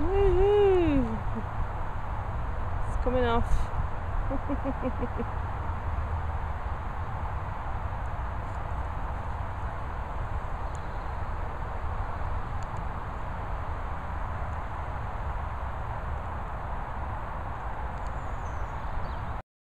It's coming off.